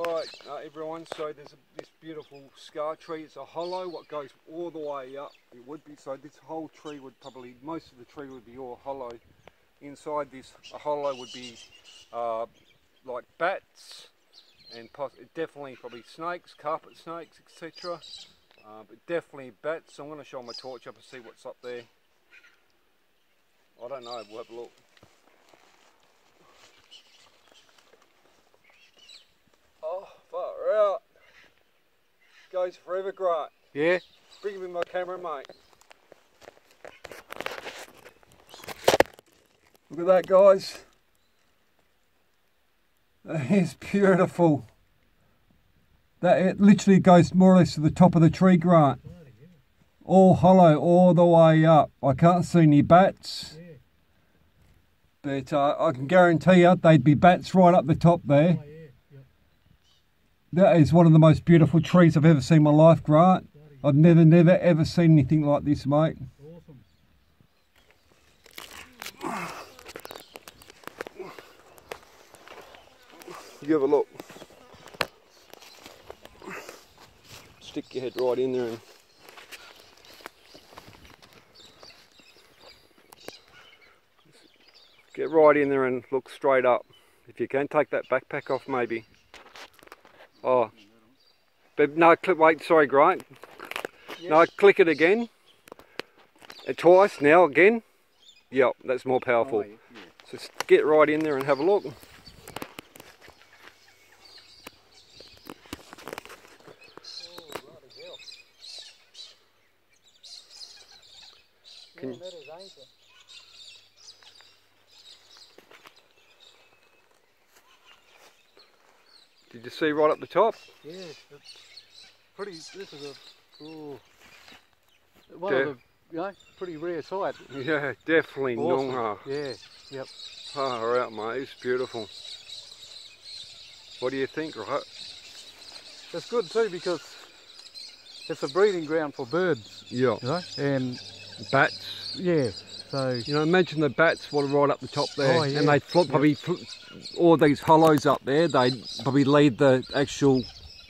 Alright uh, everyone, so there's a, this beautiful scar tree. It's a hollow, what goes all the way up. It would be, so this whole tree would probably, most of the tree would be all hollow. Inside this a hollow would be uh, like bats and definitely probably snakes, carpet snakes, etc. Uh, but definitely bats. I'm going to show my torch up and see what's up there. I don't know, we'll have a look. Oh, far out. Goes forever great. Yeah? Bring me my camera, mate. Look at that, guys. That is beautiful. That it literally goes more or less to the top of the tree, Grant. All hollow, all the way up. I can't see any bats. But uh, I can guarantee you they'd be bats right up the top there. That is one of the most beautiful trees I've ever seen in my life, Grant. I've never, never, ever seen anything like this, mate. You have a look. Stick your head right in there and get right in there and look straight up. If you can, take that backpack off maybe. Oh, but no, wait, sorry, Grant. Yes. No, click it again. And twice, now again. Yep, that's more powerful. Oh, yeah. So get right in there and have a look. Can, Did you see right up the top? Yeah, pretty, this is a, ooh, one De of the, you know, pretty rare sight. Yeah, definitely awesome. Noongar. Yeah, yep. Far out mate, it's beautiful. What do you think, right? It's good too because it's a breeding ground for birds. Yeah. You know, and bats. Yeah. So you know, imagine the bats were right up the top there, oh, yeah. and they probably all these hollows up there. They probably lead the actual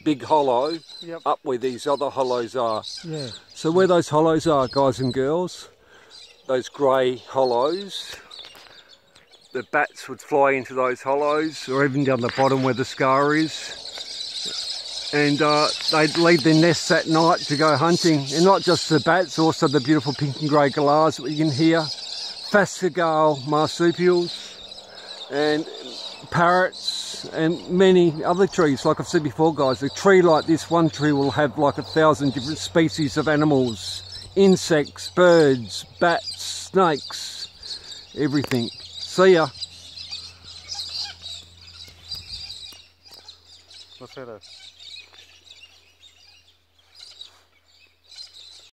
big hollow yep. up where these other hollows are. Yeah. So where those hollows are, guys and girls, those grey hollows, the bats would fly into those hollows, or even down the bottom where the scar is and uh, they'd leave their nests at night to go hunting. And not just the bats also the beautiful pink and grey galahs that you can hear. Phascogale marsupials and parrots and many other trees. Like I've said before guys a tree like this one tree will have like a thousand different species of animals. Insects birds bats snakes everything. See ya. What's that?